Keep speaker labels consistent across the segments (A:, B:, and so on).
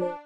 A: you.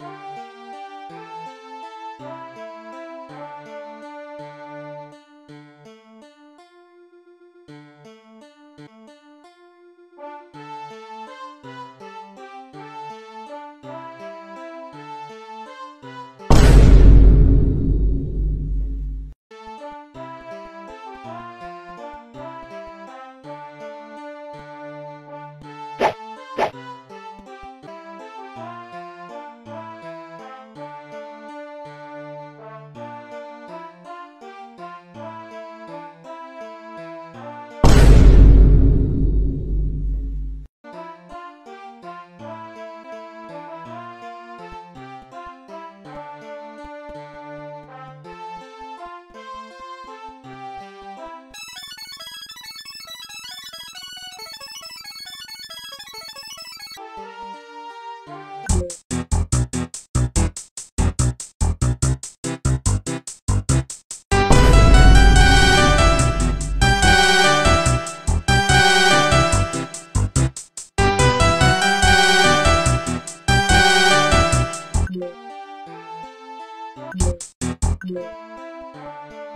A: Bye. Thank you.